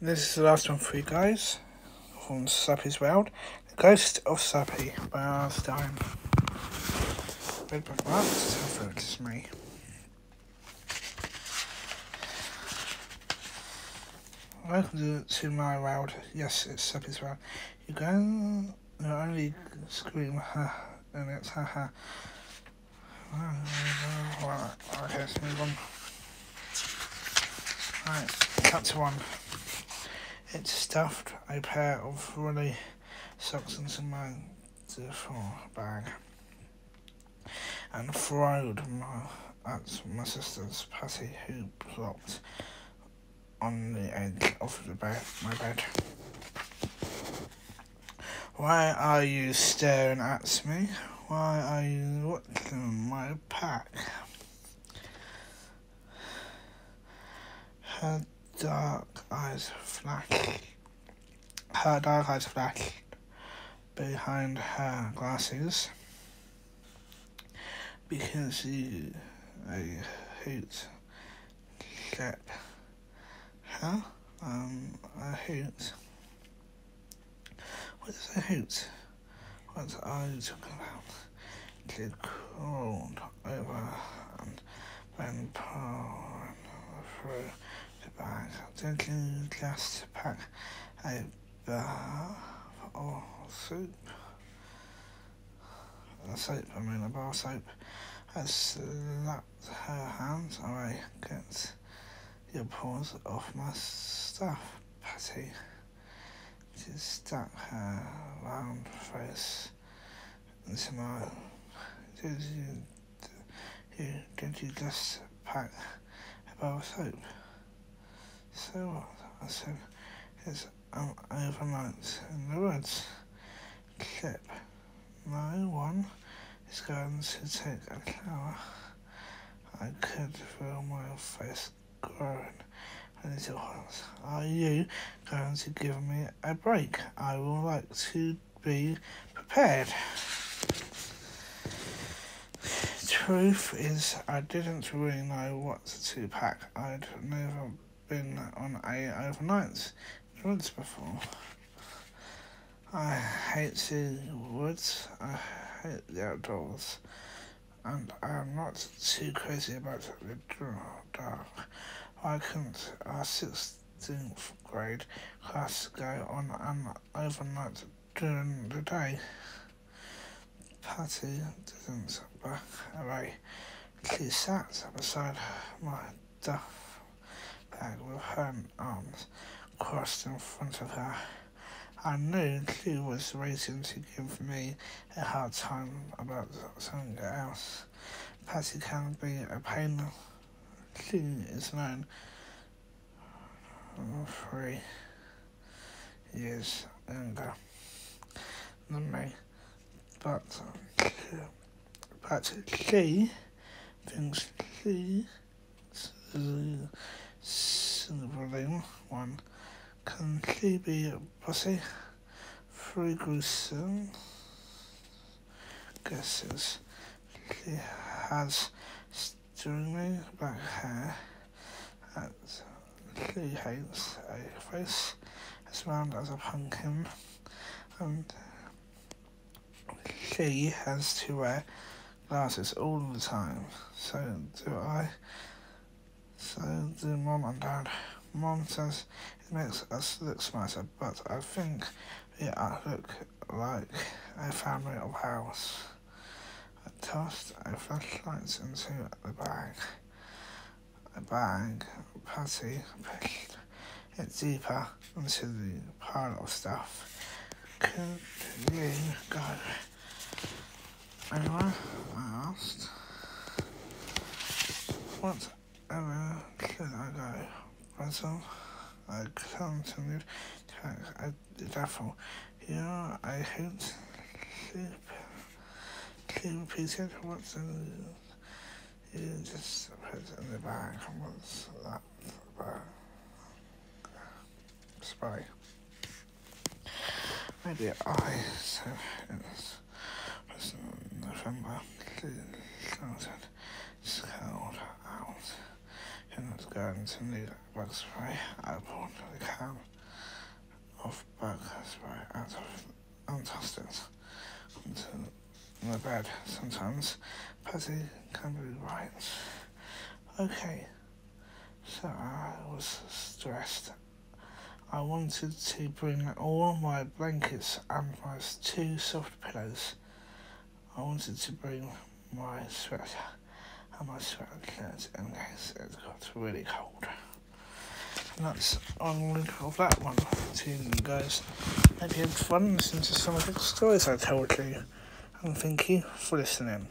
This is the last one for you guys from Slappy's World. The Ghost of Slappy by R. Stine. Read by Mark Stafford, it's me. Welcome to, to my world. Yes, it's Slappy's World. You can you only scream ha, and it's ha ha. Well, okay, let's move on. Right, chapter one. It's stuffed a pair of really socks into my bag and throwed my, at my sister's Patty, who plopped on the edge of the bed, my bed. Why are you staring at me? Why are you watching my pack? Her dark eyes flash. Her dark eyes flash behind her glasses because you a hoot step. Huh? Um, a hoot. What is a hoot? What are you talking about? She crawled over and then poured through the Did you pack a bar or soup? A soap, I mean a bar soap. I slapped her hands away. Get your paws off my stuff, Patty. She stuck her round face into my. Did you, you did you just pack a bar of soap? So? I said, it's um, overnight in the woods. Clip. No one is going to take a shower. I could feel my face growing a little hot. Are you going to give me a break? I would like to be prepared. Truth is, I didn't really know what to pack. I'd never been on a overnight woods before. I hate the woods. I hate the outdoors. And I'm not too crazy about the dark. Why couldn't our 16th grade class go on an overnight during the day? Patty didn't back away. She sat beside my duff with her arms crossed in front of her. I knew she was waiting to give me a hard time about something else. Patty can be a pain. She is known three years younger than me, but but she thinks she the one. Can she be a pussy? Three gruesome guesses. She has stringy black hair and she hates a face as round as a pumpkin and she has to wear glasses all the time. So do I. So do mom and dad. Mom says it makes us look smarter, but I think we look like a family of owls. I tossed a flashlight into the bag. A bag, Patty pushed it deeper into the pile of stuff. Could you go anywhere? I asked. Whatever could I go? Russell, I continued to at the devil. Here I hate sleep. He repeated what's in you just put in the bag. What's that bag? Spy. Maybe I said was November. She started scowled out. And let's go going to need spray. I poured the can of bug spray out of antacid onto my bed. Sometimes Patty can be right. Okay, so I was stressed. I wanted to bring all my blankets and my two soft pillows. I wanted to bring my sweater and my sweater in case it got really cold. And that's all of that one to you guys. Hope you had fun listening to some of the stories I told you. And thank you for listening.